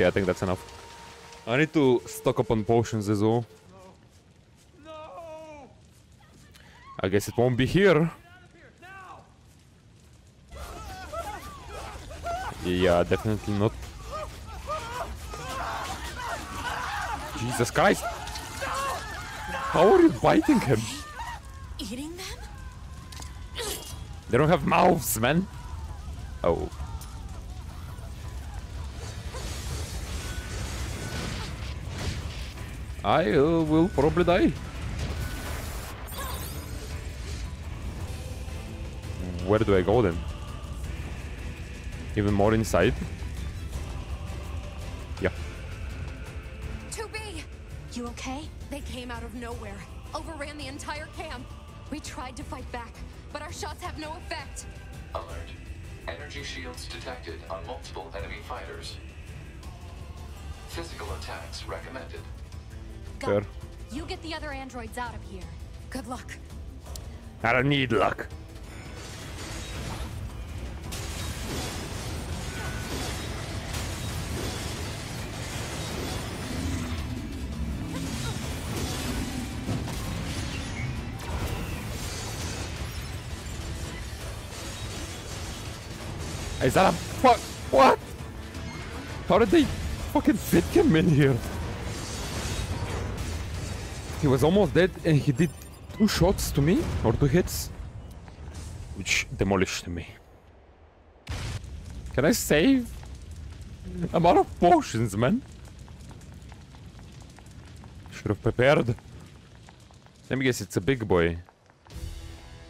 Okay, I think that's enough. I need to stock up on potions as well. I guess it won't be here. Yeah, definitely not. Jesus Christ! How are you biting him? Eating them? They don't have mouths, man. Oh. I uh, will probably die. Where do I go then? Even more inside? Yeah. 2B! You okay? They came out of nowhere, overran the entire camp. We tried to fight back, but our shots have no effect. Alert. Energy shields detected on multiple enemy fighters. Physical attacks recommended. Go. Fair. You get the other androids out of here. Good luck. I don't need luck. Is that a fuck? What? How did they fucking fit him in here? He was almost dead and he did two shots to me, or two hits, which demolished me. Can I save? I'm out of potions, man. Should have prepared. Let me guess, it's a big boy.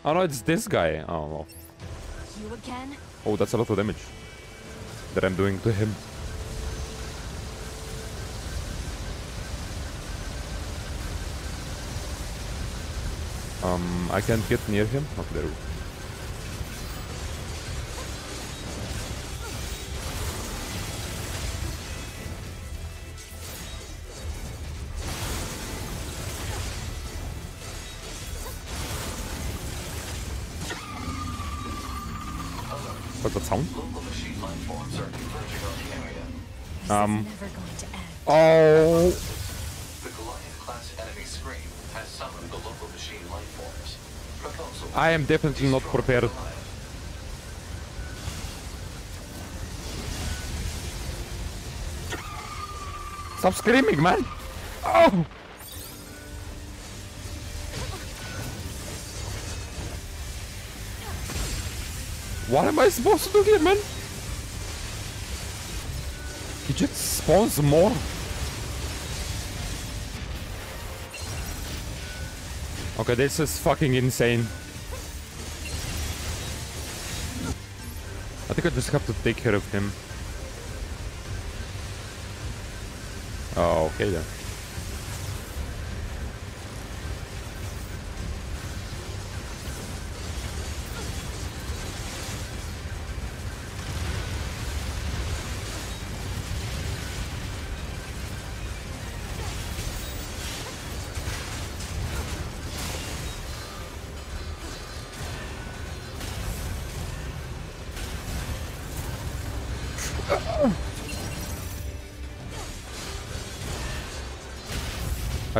Oh no, it's this guy. Oh, well. You again? oh, that's a lot of damage that I'm doing to him. Um, I can't get near him. Oh, there. I am definitely not prepared. Stop screaming, man! Oh! What am I supposed to do here, man? He just spawns more. Okay, this is fucking insane. Think I just have to take care of him. Oh, okay then.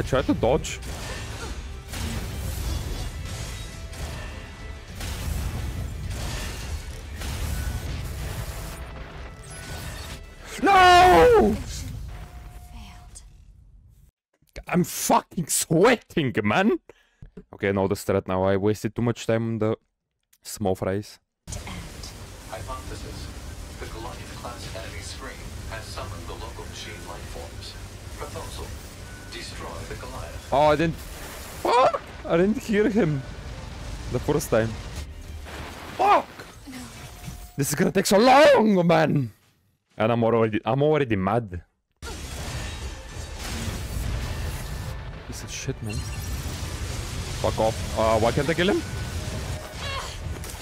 I tried to dodge. No! I'm fucking sweating, man. Okay, I the strat now. I wasted too much time on the small fries. Oh, I didn't. Fuck! I didn't hear him the first time. Fuck! This is gonna take so long, man. And I'm already, I'm already mad. Piece of shit, man. Fuck off. Uh, why can't I kill him?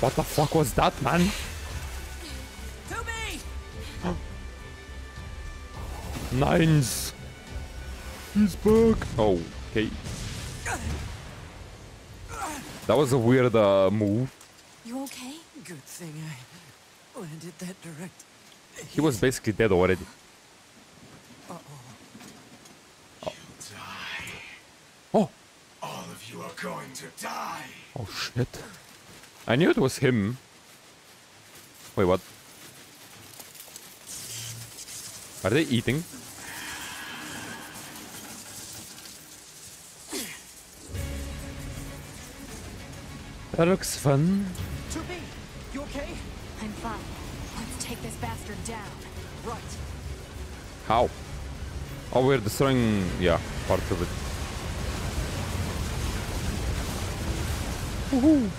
What the fuck was that, man? Nines. He's back. Oh, Okay. That was a weird uh, move. You okay? Good thing I landed that direct. He was basically dead already. Uh oh. Oh. All of you are going to die. Oh shit. I knew it was him. Wait, what? Are they eating? That looks fun. 2B, you okay? I'm fine. Let's take this bastard down. Right. How? Oh, we're destroying, yeah, part of it.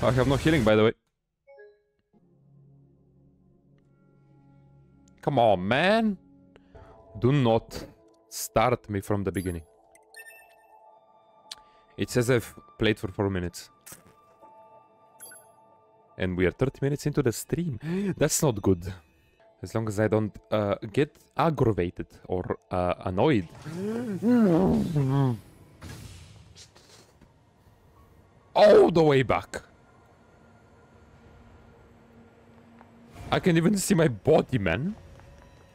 I have no healing, by the way. Come on, man! Do not start me from the beginning. It says I've played for 4 minutes. And we are 30 minutes into the stream. That's not good. As long as I don't uh, get aggravated or uh, annoyed. All the way back. I can even see my body, man.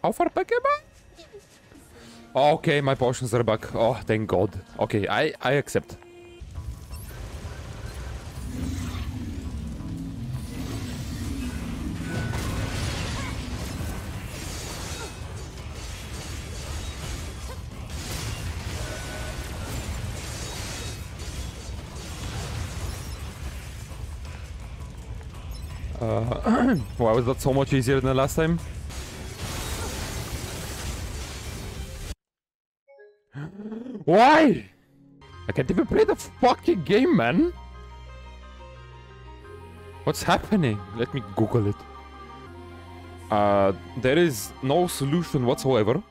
How far back am I? Okay, my potions are back. Oh, thank God. Okay, I, I accept. Uh, why was that so much easier than last time? Why? I can't even play the fucking game, man. What's happening? Let me Google it. Uh, there is no solution whatsoever.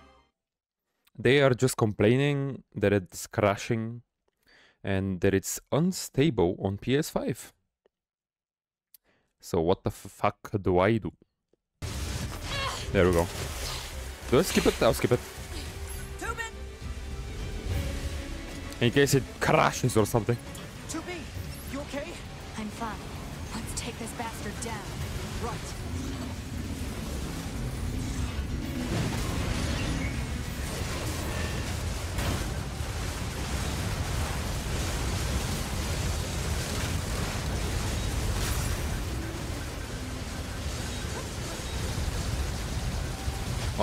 They are just complaining that it's crashing and that it's unstable on PS5. So what the fuck do I do? There we go. Do I skip it? I'll skip it. In case it crashes or something. 2B, you okay? I'm fine. Let's take this bastard down. Right.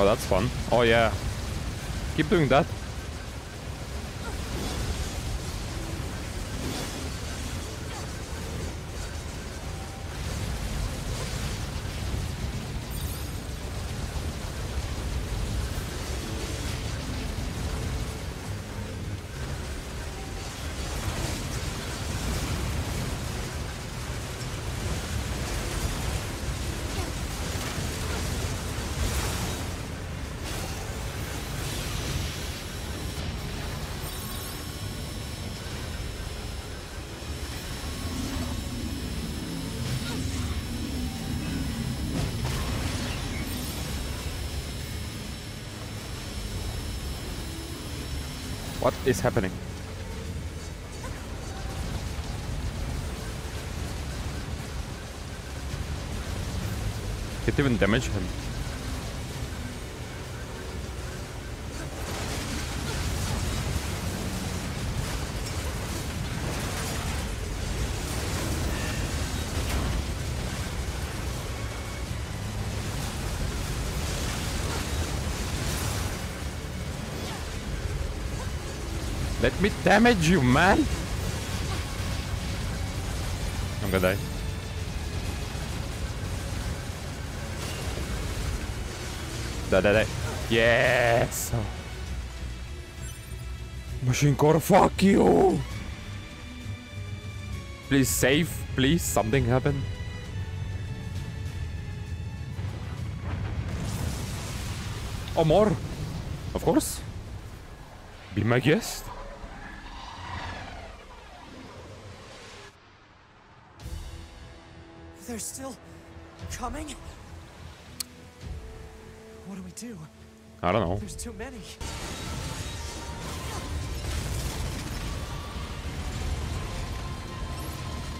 Oh, that's fun. Oh, yeah. Keep doing that. What is happening? Can't even damage him. Let me damage you, man! I'm gonna die. Die, die, die. Yes! Machine core, fuck you! Please save, please. Something happened. Oh, more! Of course. Be my guest. They're still coming? What do we do? I don't know. There's too many.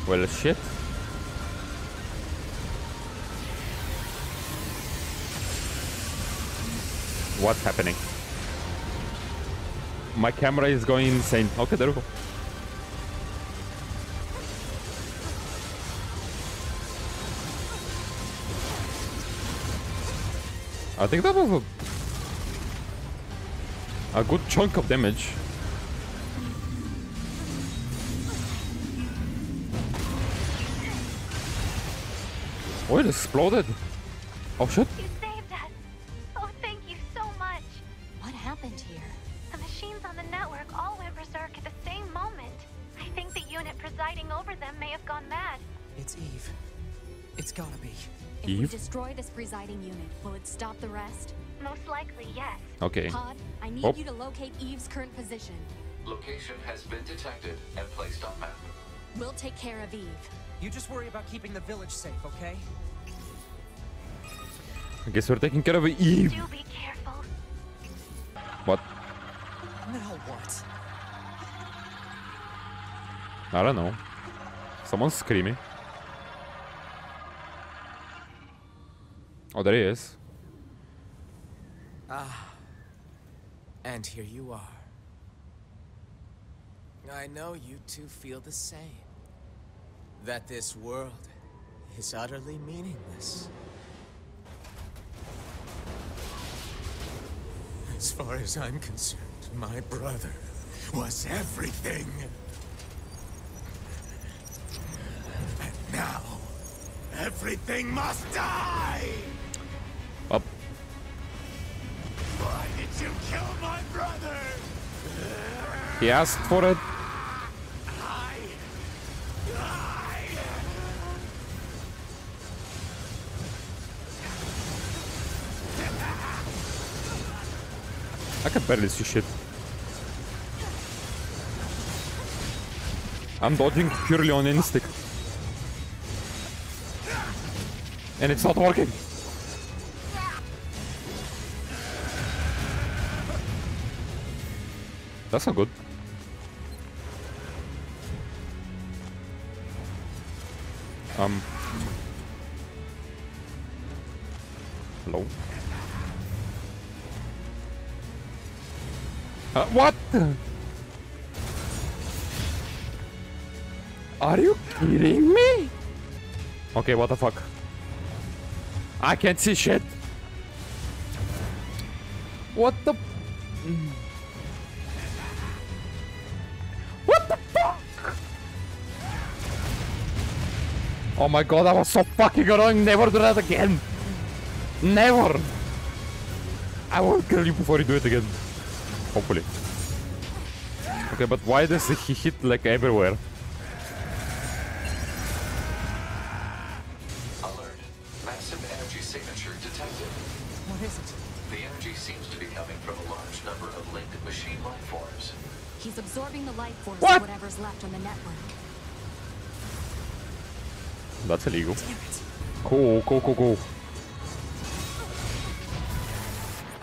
Well, shit. What's happening? My camera is going insane. Okay, there we go. I think that was a, a good chunk of damage. Oh, it exploded. Oh shit. You saved us. Oh, thank you so much. What happened here? The machines on the network all went berserk at the same moment. I think the unit presiding over them may have gone mad. It's Eve. It's gotta be. If we destroy this presiding unit, will it stop the rest? Most likely, yes. Okay. Pod, I need Oh. you to locate Eve's current position. Location has been detected and placed on map. We'll take care of Eve. You just worry about keeping the village safe, okay? I guess we're taking care of Eve. Do be careful. What? Now what? I don't know. Someone's screaming. Oh, there he is. Ah. And here you are. I know you two feel the same. That this world is utterly meaningless. As far as I'm concerned, my brother was everything. And now, everything must die! You kill my brother? He asked for it. I... I... I can barely see shit. I'm dodging purely on instinct. And it's not working. That's not good. Um. Hello? Uh, what? Are you kidding me? Okay, what the fuck? I can't see shit. What the? Oh my god, that was so fucking annoying. Never do that again. Never. I will kill you before you do it again. Hopefully. Okay, but why does he hit like everywhere? Alert. Massive energy signature detected. What is it? The energy seems to be coming from a large number of linked machine life forms. He's absorbing the life force What? of whatever's left on the network. That's illegal. Cool, cool, cool, cool.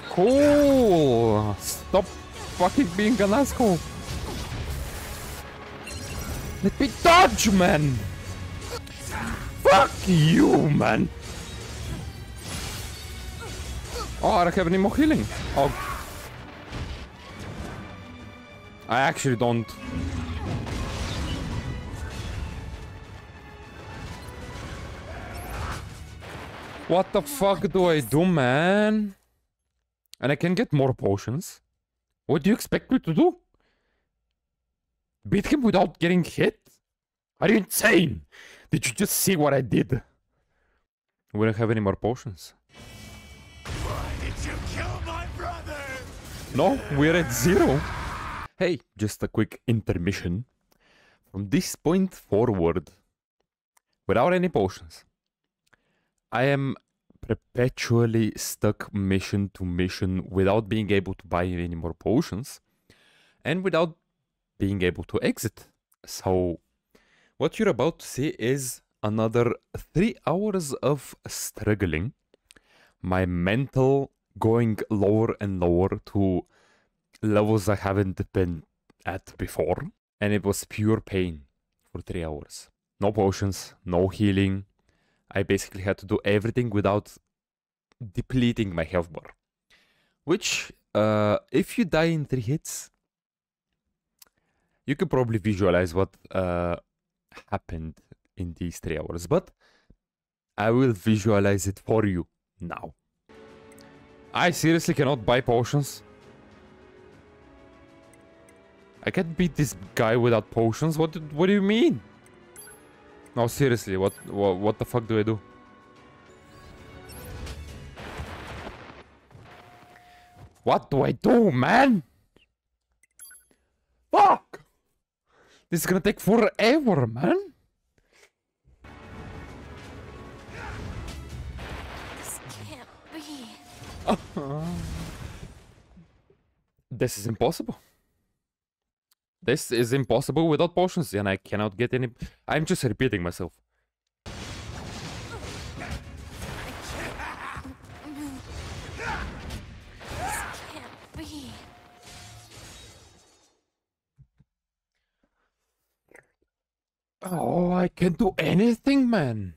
Cool. Stop fucking being an asshole. Let me dodge, man. Fuck you, man. Oh, I don't have any more healing. Oh. I actually don't. What the fuck do I do, man? And I can get more potions. What do you expect me to do? Beat him without getting hit? Are you insane? Did you just see what I did? We don't have any more potions. Why did you kill my brother? No, we're at zero. Hey, just a quick intermission. From this point forward, without any potions, I am perpetually stuck mission to mission without being able to buy any more potions and without being able to exit. So, what you're about to see is another three hours of struggling, my mental going lower and lower to levels I haven't been at before, and it was pure pain for three hours. No potions, no healing. I basically had to do everything without depleting my health bar. Which, uh, if you die in three hits, you could probably visualize what uh, happened in these three hours, but I will visualize it for you now. I seriously cannot buy potions. I can't beat this guy without potions. What? What do you mean? No, seriously. What? What? What the fuck do I do? What do I do, man? Fuck! This is gonna take forever, man. This can't be. Uh-huh. This is impossible. This is impossible without potions, and I cannot get any. I'm just repeating myself. Oh, I can't do anything, man.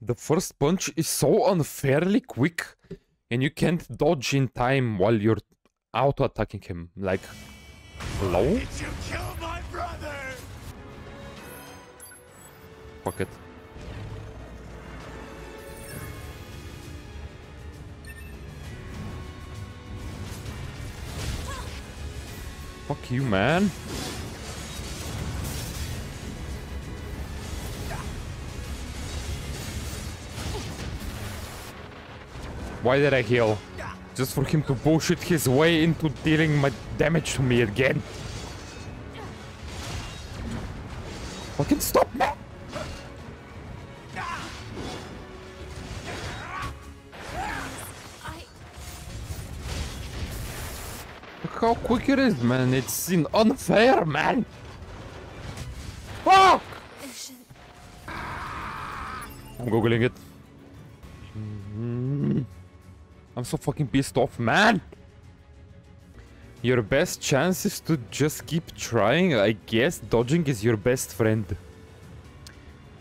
The first punch is so unfairly quick, and you can't dodge in time while you're auto attacking him. Like, hello? Did you kill my brother? Fuck it. Fuck you, man. Why did I heal? Just for him to bullshit his way into dealing my damage to me again. Fucking stop, man! Look how quick it is, man. It's in unfair, man. Fuck! I'm googling it. Mm. I'm so fucking pissed off, man. Your best chance is to just keep trying. I guess dodging is your best friend.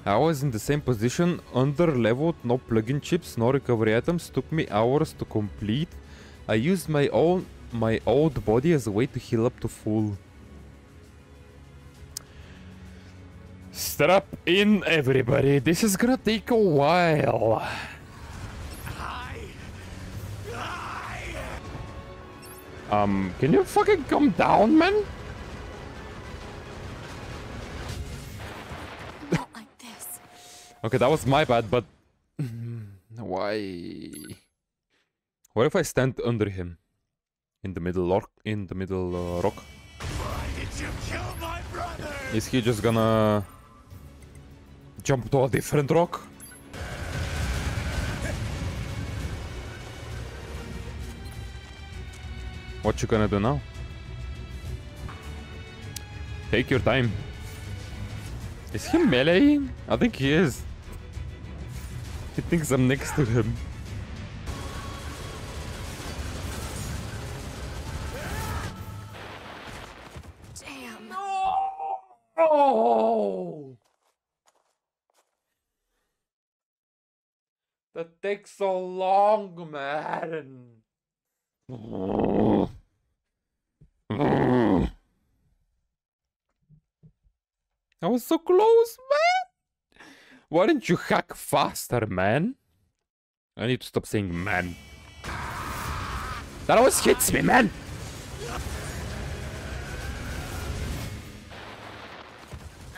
I was in the same position, under leveled, no plug-in chips, no recovery items, took me hours to complete. I used my own my old body as a way to heal up to full. Strap in, everybody. This is gonna take a while. Um, can you fucking come down, man? Not like this. Okay, that was my bad, but why? What if I stand under him, in the middle rock? In the middle uh, rock, Why did you kill my brother? is he just gonna jump to a different rock? What you gonna do now? Take your time. Is he meleeing? I think he is. He thinks I'm next to him. Damn. Oh! That takes so long, man. I was so close, man. Why didn't you hack faster, man? I need to stop saying man. That always hits me, man.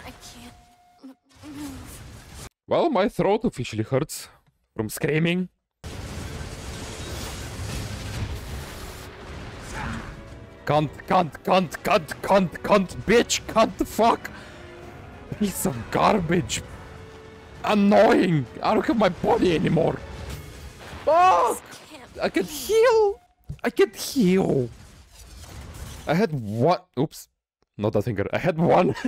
I can't move. Well, my throat officially hurts from screaming. Cunt, cunt, cunt, cunt, cunt, cunt, bitch, cunt, fuck. Piece of garbage. Annoying. I don't have my body anymore. Fuck! I can heal. I can heal. I had one. Oops. Not a finger. I had one.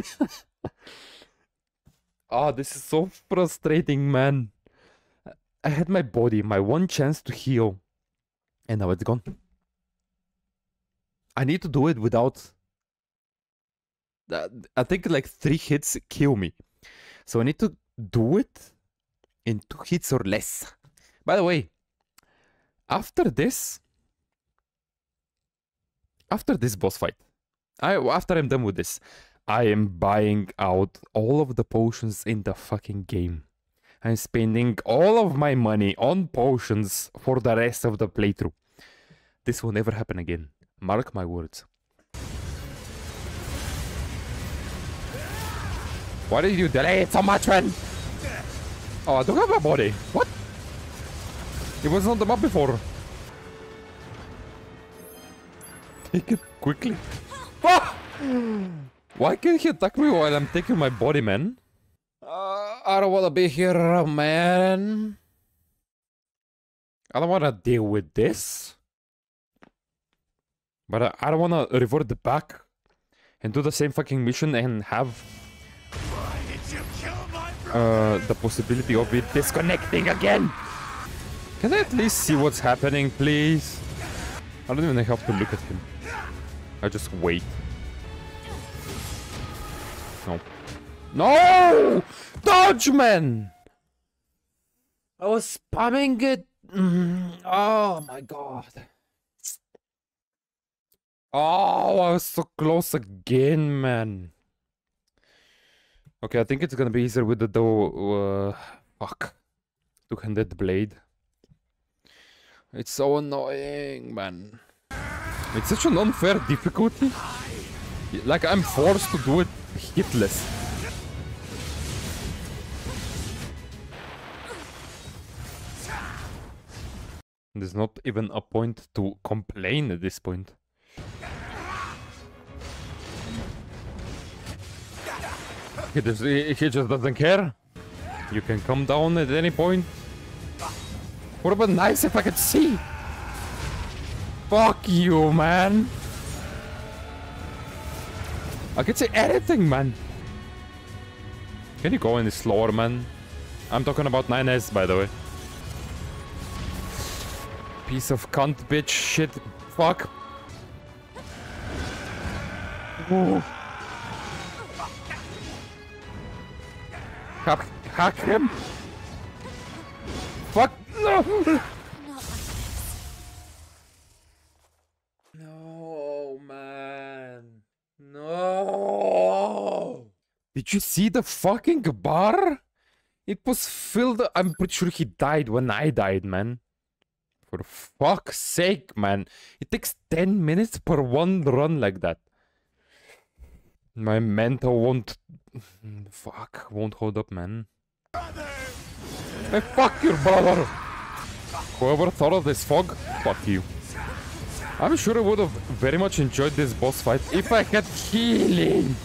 Ah, this is so frustrating, man. I had my body, my one chance to heal, and now it's gone. I need to do it without. Uh, I think like three hits kill me, so I need to do it in two hits or less. By the way, after this, after this boss fight, I after I'm done with this, I am buying out all of the potions in the fucking game. I'm spending all of my money on potions for the rest of the playthrough. This will never happen again. Mark my words. Why did you delay it so much, man? Oh, I don't have a body. What? It was on the map before. Take it quickly. Ah! Why can't he attack me while I'm taking my body, man? Uh, I don't wanna be here, man. I don't wanna deal with this. But I, I don't wanna revert the back and do the same fucking mission and have uh, the possibility of it disconnecting again. Can I at least see what's happening, please? I don't even have to look at him. I just wait. No. No! Dodge, man! I was spamming it. Mm, Oh my god. Oh, I was so close again, man. Okay, I think it's gonna be easier with the uh, fuck two-handed blade. It's so annoying, man. It's such an unfair difficulty. Like I'm forced to do it hitless. There's not even a point to complain at this point. He, just, he, just doesn't care. You can come down at any point. Have been nice if I could see. Fuck you, man. I could see anything, man. Can you go any slower, man? I'm talking about 9S, by the way. Piece of cunt, bitch, shit, fuck. Hack, hack him. Fuck, no. No, man. No. Did you see the fucking bar? It was filled. I'm pretty sure he died when I died, man. For fuck's sake, man. It takes 10 minutes per one run like that. My mental won't. Fuck, won't hold up, man. Hey, fuck your brother! Whoever thought of this fog, fuck you. I'm sure I would have very much enjoyed this boss fight if I had healing.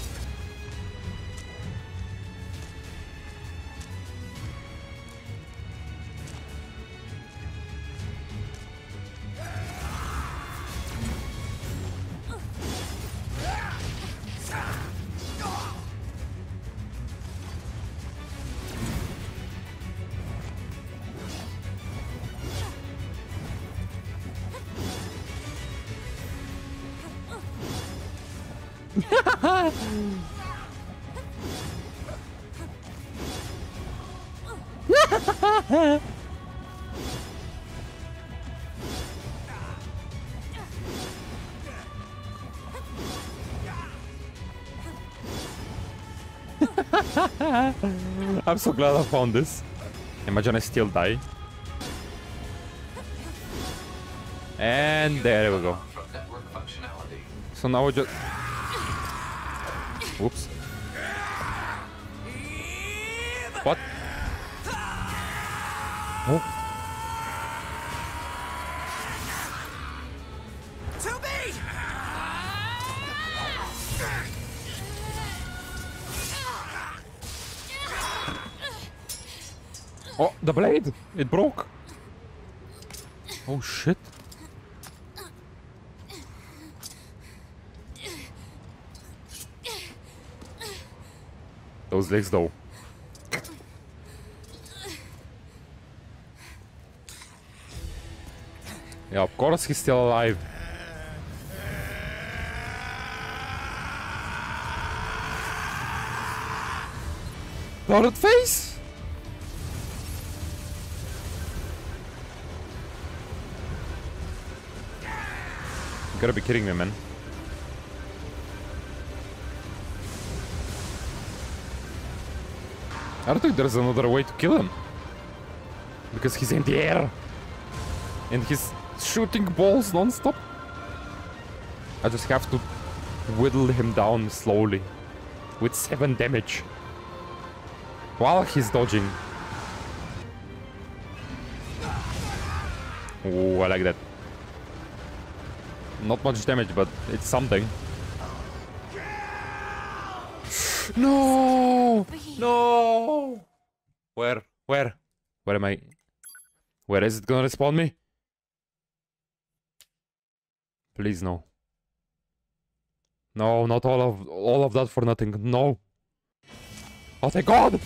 I'm so glad I found this. Imagine I still die. And there we go. So now we just... Whoops. What? Oh. The blade! It broke! Oh shit. Those legs though. Yeah, of course he's still alive. Blooded face? Gotta be kidding me, man. I don't think there's another way to kill him. Because he's in the air. And he's shooting balls non-stop. I just have to whittle him down slowly. With 7 damage. While he's dodging. Oh, I like that. Not much damage, but it's something. No! No! Where? Where? Where am I? Where is it gonna respawn me? Please no. No, not all of all of that for nothing. No. Oh thank God!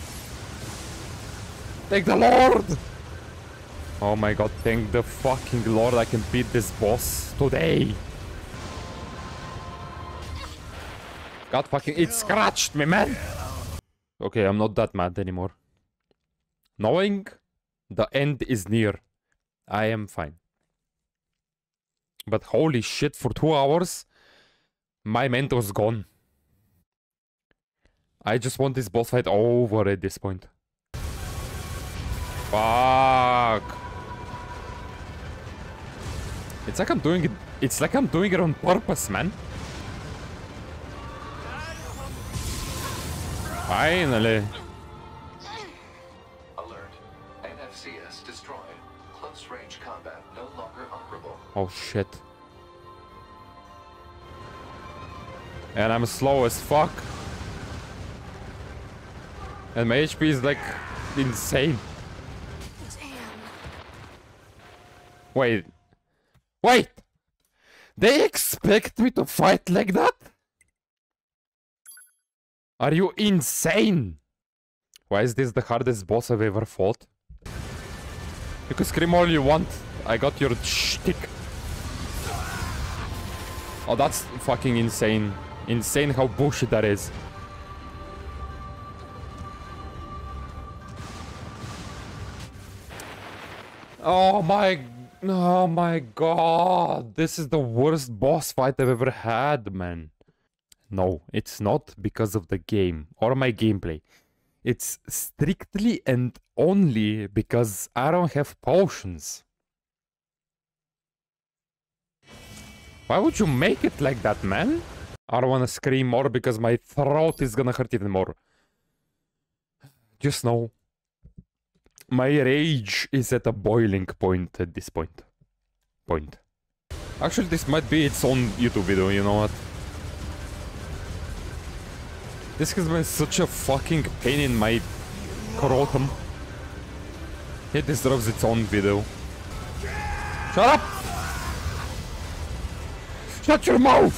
Thank the Lord! Oh my god, thank the fucking Lord I can beat this boss today. God fucking, it scratched me, man! Okay, I'm not that mad anymore. Knowing the end is near, I am fine. But holy shit, for two hours, my mentor's gone. I just want this boss fight over at this point. Fuck. It's like I'm doing it. It's like I'm doing it on purpose, man. Finally. Alert. NFCS destroyed. Close range combat no longer operable. Oh shit. And I'm slow as fuck. And my HP is like insane. Damn. Wait. Wait! They expect me to fight like that? Are you insane? Why is this the hardest boss I've ever fought? You can scream all you want. I got your shtick. Oh, that's fucking insane. Insane how bullshit that is. Oh my... Oh my god. This is the worst boss fight I've ever had, man. No, it's not because of the game or my gameplay. It's strictly and only because I don't have potions. Why would you make it like that, man? I don't want to scream more because my throat is gonna hurt even more. Just know. My rage is at a boiling point at this point. Point. Actually, this might be its own YouTube video, you know what? This has been such a fucking pain in my scrotum. It deserves its own video. Shut up! Shut your mouth!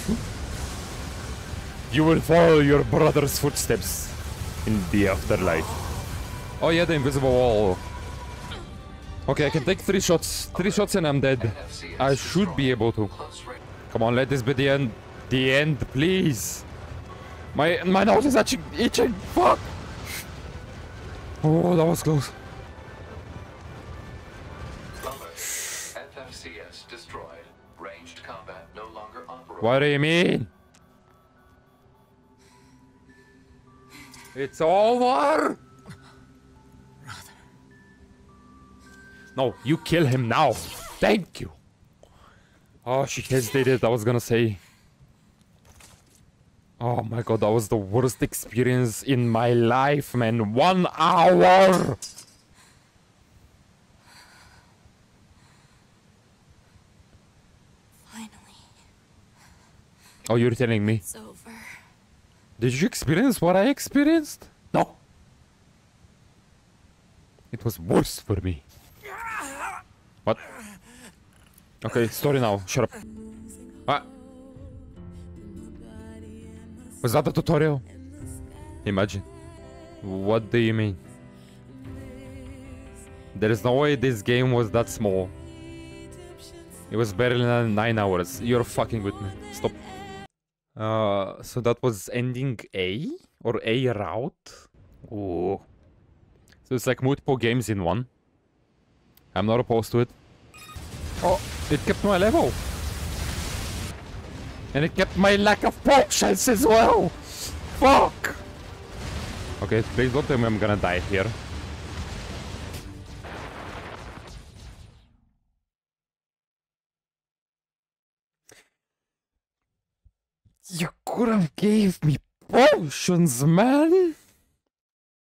You will follow your brother's footsteps in the afterlife. Oh yeah, the invisible wall. Okay, I can take three shots. Three shots and I'm dead. I should be able to. Come on, let this be the end. The end, please. My my nose is actually itching. Fuck. Oh, that was close. Alert. FFCS destroyed. Ranged combat no longer operable. What do you mean? It's over. No, you kill him now. Thank you. Oh, she hesitated. I was gonna say. Oh my god, that was the worst experience in my life, man. One hour! Finally, Oh, you're telling me. it's over. Did you experience what I experienced? No. It was worse for me. What? Okay, story now. Shut up. What? Was that the tutorial? Imagine. What do you mean? There is no way this game was that small. It was barely nine- nine hours. You're fucking with me. Stop. Uh, so that was ending A or A route. Ooh. So it's like multiple games in one. I'm not opposed to it. Oh, it kept my level. And it kept my lack of pork shells as well! Fuck! Okay, please don't tell me I'm gonna die here. You couldn't gave me potions, man!